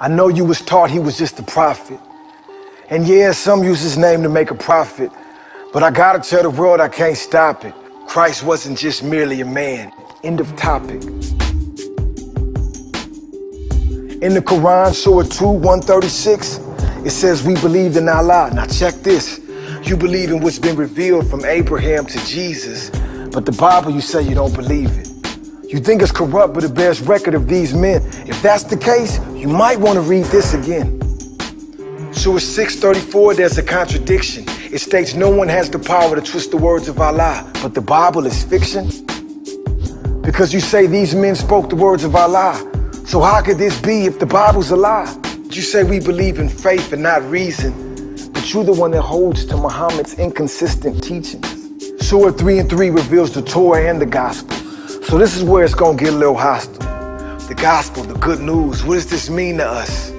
I know you was taught he was just a prophet. And yeah, some use his name to make a profit. But I gotta tell the world I can't stop it. Christ wasn't just merely a man. End of topic. In the Quran, Surah 2, 136, it says we believed in Allah. Now check this. You believe in what's been revealed from Abraham to Jesus, but the Bible, you say you don't believe it. You think it's corrupt, but it bears record of these men. That's the case, you might want to read this again. Surah 634, there's a contradiction. It states no one has the power to twist the words of Allah, but the Bible is fiction. Because you say these men spoke the words of Allah. So how could this be if the Bible's a lie? You say we believe in faith and not reason but you're the one that holds to Muhammad's inconsistent teachings. Surah 3 and 3 reveals the Torah and the gospel. So this is where it's gonna get a little hostile. Gospel, the good news, what does this mean to us?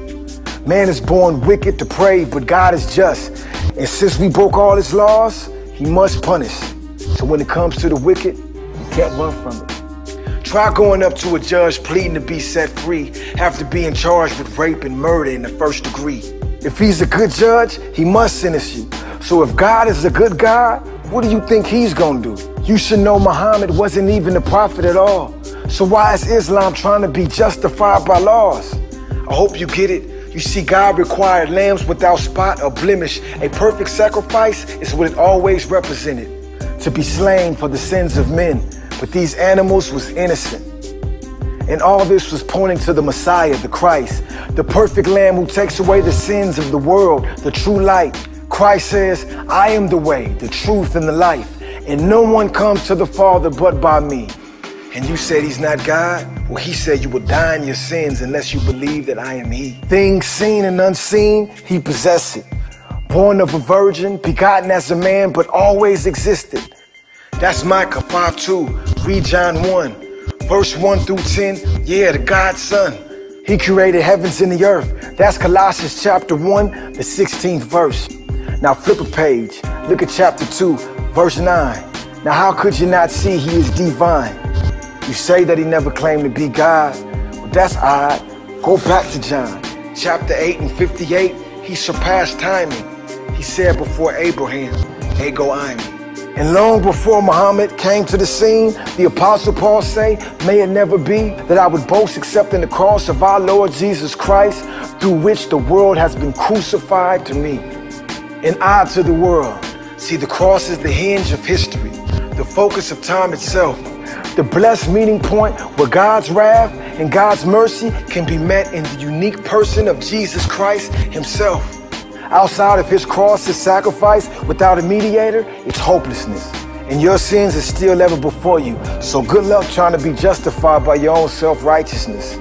Man is born wicked, depraved, but God is just. And since we broke all his laws, he must punish. So when it comes to the wicked, you can't run from it. Try going up to a judge pleading to be set free after being charged with rape and murder in the first degree. If he's a good judge, he must sentence you. So if God is a good God, what do you think he's gonna do? You should know Muhammad wasn't even a prophet at all. So why is Islam trying to be justified by laws? I hope you get it. You see, God required lambs without spot or blemish. A perfect sacrifice is what it always represented. To be slain for the sins of men. But these animals was innocent. And all this was pointing to the Messiah, the Christ, the perfect Lamb who takes away the sins of the world, the true light. Christ says, I am the way, the truth, and the life, and no one comes to the Father but by me. And you said he's not God? Well, he said you will die in your sins unless you believe that I am he. Things seen and unseen, he possessed. Born of a virgin, begotten as a man, but always existed. That's Micah 5 2. Read John 1. Verse 1 through 10, yeah, the God's Son. He created heavens and the earth. That's Colossians chapter 1, the 16th verse. Now flip a page. Look at chapter 2, verse 9. Now, how could you not see he is divine? You say that he never claimed to be God. Well, that's odd. Go back to John. Chapter 8 and 58, he surpassed timing. He said before Abraham, Ego eimi. And long before Muhammad came to the scene, the Apostle Paul say, May it never be that I would boast except in the cross of our Lord Jesus Christ, through which the world has been crucified to me. And I to the world. See, the cross is the hinge of history, the focus of time itself, the blessed meeting point where God's wrath and God's mercy can be met in the unique person of Jesus Christ Himself. Outside of his cross, his sacrifice, without a mediator, it's hopelessness. And your sins are still ever before you. So good luck trying to be justified by your own self-righteousness.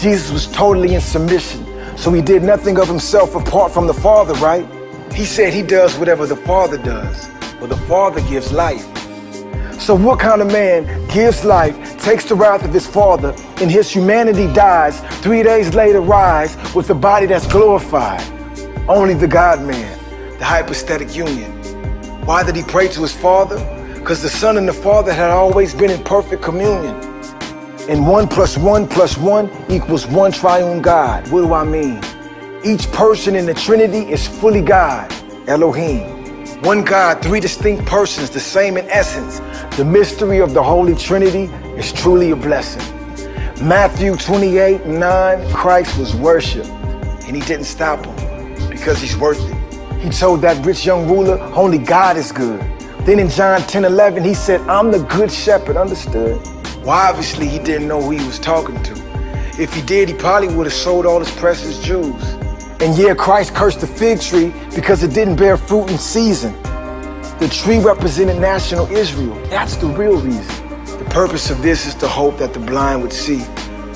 Jesus was totally in submission. So he did nothing of himself apart from the Father, right? He said he does whatever the Father does. Well, the Father gives life. So what kind of man gives life, takes the wrath of his Father, and his humanity dies, three days later rise with a body that's glorified? Only the God man, the hypostatic union. Why did he pray to his Father? Because the Son and the Father had always been in perfect communion. And one plus one plus one equals one triune God. What do I mean? Each person in the Trinity is fully God, Elohim. One God, three distinct persons, the same in essence. The mystery of the Holy Trinity is truly a blessing. Matthew 28 9, Christ was worshiped, and he didn't stop him because he's worth it. He told that rich young ruler, only God is good. Then in John 10 11, he said, I'm the good shepherd. Understood? Well, obviously, he didn't know who he was talking to. If he did, he probably would have sold all his precious jewels. And yeah, Christ cursed the fig tree because it didn't bear fruit in season. The tree represented national Israel. That's the real reason. The purpose of this is to hope that the blind would see.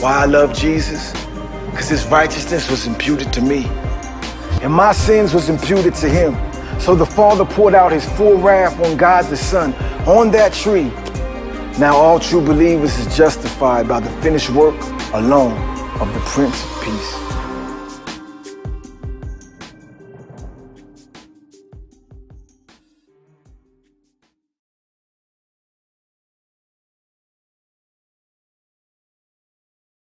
Why I love Jesus? Because his righteousness was imputed to me and my sins was imputed to him. So the Father poured out his full wrath on God the Son on that tree. Now all true believers is justified by the finished work alone of the Prince of Peace.